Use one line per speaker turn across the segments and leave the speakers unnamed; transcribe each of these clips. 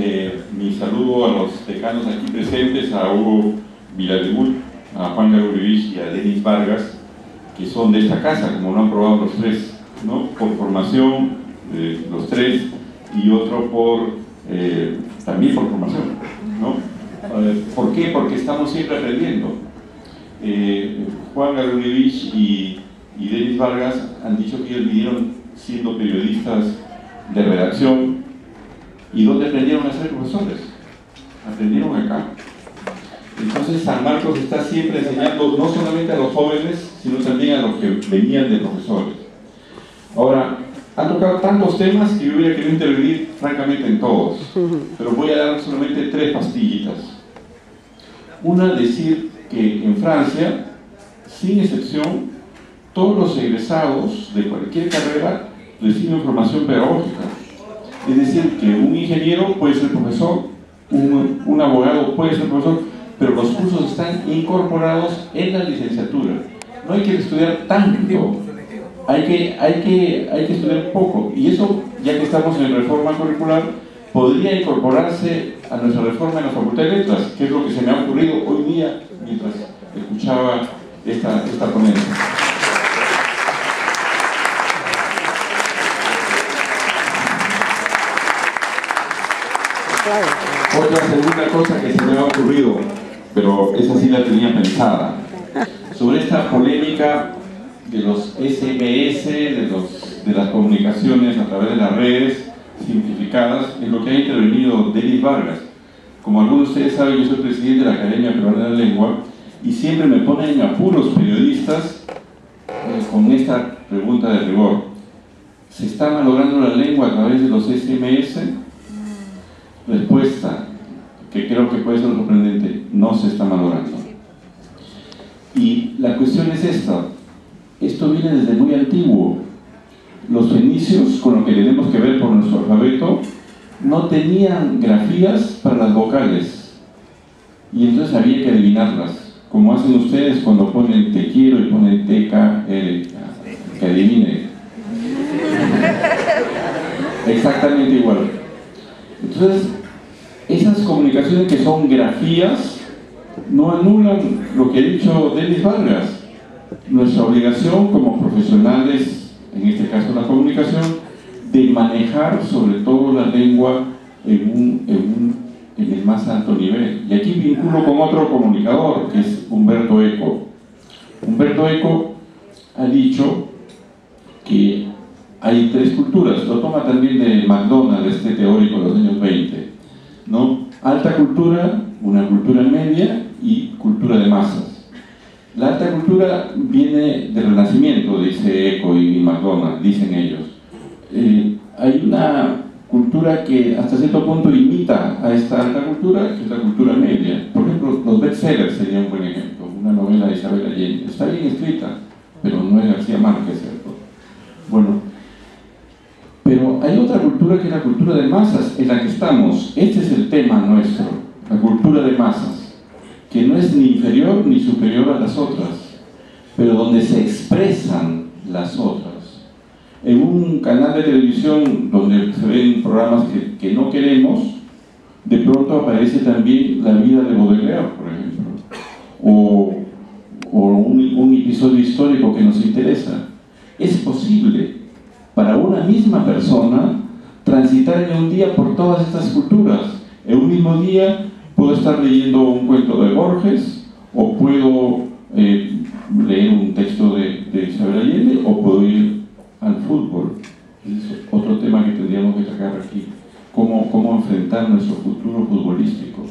eh, mi saludo a los decanos aquí presentes, a Hugo Viladebul, a Juan Garurivich y a Denis Vargas, que son de esta casa, como lo han probado los tres, ¿no? por formación, eh, los tres, y otro por, eh, también por formación. ¿no? ¿Por qué? Porque estamos siempre aprendiendo. Juan Garurivich y, y Denis Vargas han dicho que ellos vinieron siendo periodistas de redacción ¿Y dónde aprendieron a ser profesores? Aprendieron acá. Entonces San Marcos está siempre enseñando no solamente a los jóvenes, sino también a los que venían de profesores. Ahora, han tocado tantos temas que yo hubiera querido intervenir francamente en todos, pero voy a dar solamente tres pastillitas. Una, decir que en Francia, sin excepción, todos los egresados de cualquier carrera reciben formación pedagógica. Es decir, que un ingeniero puede ser profesor, un, abogado puede ser profesor, pero los cursos están incorporados en la licenciatura. No hay que estudiar tanto, hay que, hay que, hay que estudiar poco. Y eso, ya que estamos en reforma curricular, podría incorporarse a nuestra reforma en la Facultad de Letras, que es lo que se me ha ocurrido hoy día mientras escuchaba esta, esta ponencia. Otra segunda cosa que se me ha ocurrido, pero esa sí la tenía pensada, sobre esta polémica de los SMS, de, los, de las comunicaciones a través de las redes simplificadas, en lo que ha intervenido Denis Vargas. Como algunos de ustedes saben, yo soy presidente de la Academia Peruana de la Lengua y siempre me ponen en apuros periodistas eh, con esta pregunta de rigor. ¿Se está malogrando la lengua a través de los SMS? Respuesta, que creo que puede ser sorprendente, no se está malogrando. Y la cuestión es esta, esto viene desde muy antiguo. Los fenicios, con lo que tenemos que ver por nuestro alfabeto, no tenían grafías para las vocales. Y entonces había que adivinarlas, como hacen ustedes cuando ponen te quiero y ponen TK, que adivine. Exactamente igual. Entonces, esas comunicaciones que son grafías no anulan lo que ha dicho Denis Vargas. Nuestra obligación como profesionales, en este caso la comunicación, de manejar sobre todo la lengua en, un, en, en el más alto nivel. Y aquí vinculo con otro comunicador, que es Humberto Eco. Humberto Eco ha dicho que hay tres culturas, lo toma también de McDonald's, este teórico de los años 20. ¿no? Alta cultura, una cultura media y cultura de masas. La alta cultura viene del Renacimiento, dice Eco y McDonald's, dicen ellos. Eh, hay una cultura que hasta cierto punto imita a esta alta cultura, que es la cultura media. Por ejemplo, los bestsellers sería un buen ejemplo. Una novela de Isabel Allende. Está bien escrita, pero no es García Márquez, ¿cierto? Bueno, pero hay otra cultura que es la cultura de masas en la que estamos. Este es el tema nuestro, la cultura de masas, que no es ni inferior ni superior a las otras, pero donde se expresan las otras. En un canal de televisión donde se ven programas que, no queremos, de pronto aparece también la vida de Baudelaire, por ejemplo, o, un, un episodio histórico que nos interesa. Es posible una misma persona transitar en un día por todas estas culturas. En un mismo día puedo estar leyendo un cuento de Borges o puedo eh, leer un texto de, Isabel Allende o puedo ir al fútbol. Es otro tema que tendríamos que sacar aquí. Cómo, cómo enfrentar nuestro futuro futbolístico.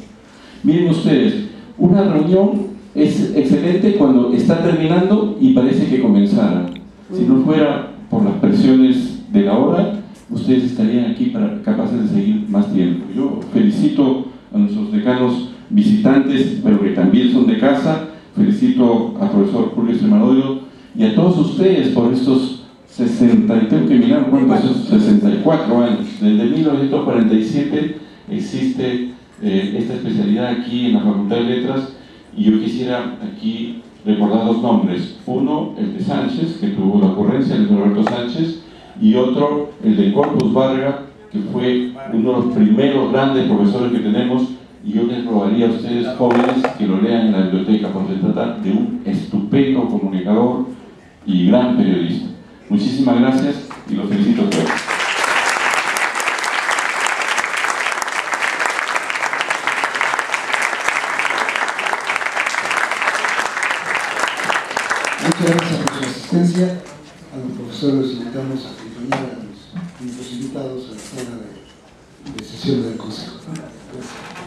Miren ustedes, una reunión es excelente cuando está terminando y parece que comenzara. Si no fuera por las presiones de la hora, ustedes estarían aquí capaces de seguir más tiempo. Yo felicito a nuestros decanos visitantes, pero que también son de casa, felicito al profesor Julio Extremadoyo y a todos ustedes por estos 60, tengo que mirar cuántos 64 años. Desde 1947 existe eh, esta especialidad aquí en la Facultad de Letras y yo quisiera aquí recordar dos nombres. Uno, el de Sánchez, que tuvo la ocurrencia, el de Roberto Sánchez, y otro, el de Corpus Varga, que fue uno de los primeros grandes profesores que tenemos, y yo les rogaría a ustedes jóvenes que lo lean en la biblioteca, porque se trata de un estupendo comunicador y gran periodista. Muchísimas gracias y los felicito a todos.
Muchas gracias por su asistencia. A los profesores los invitamos a acompañar los, invitados a la sala de, de sesión del Consejo. Gracias.